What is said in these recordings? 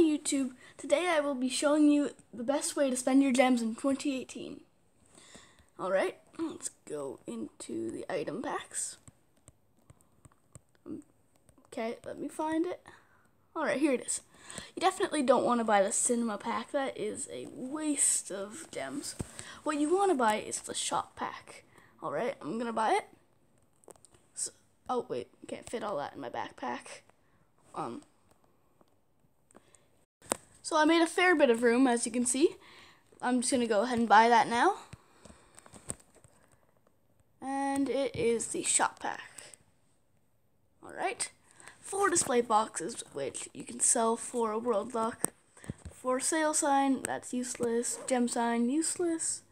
YouTube. Today I will be showing you the best way to spend your gems in 2018. Alright, let's go into the item packs. Okay, let me find it. Alright, here it is. You definitely don't want to buy the cinema pack. That is a waste of gems. What you want to buy is the shop pack. Alright, I'm going to buy it. So, oh, wait, can't fit all that in my backpack. Um, so I made a fair bit of room, as you can see. I'm just going to go ahead and buy that now. And it is the shop pack. Alright. Four display boxes, which you can sell for a world lock. For sale sign, that's useless. Gem sign, useless.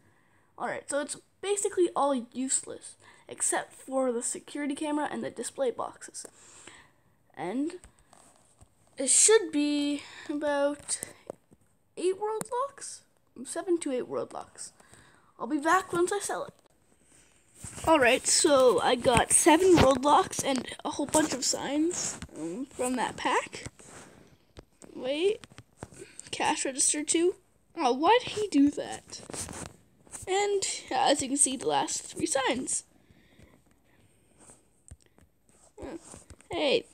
Alright, so it's basically all useless, except for the security camera and the display boxes. And it should be about eight world locks? Seven to eight world locks. I'll be back once I sell it. Alright, so I got seven world locks and a whole bunch of signs um, from that pack. Wait. Cash register too? Oh, why did he do that? And as you can see, the last three signs. Hey,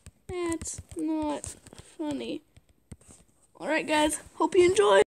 Alright, guys. Hope you enjoy.